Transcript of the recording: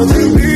Don't leave me.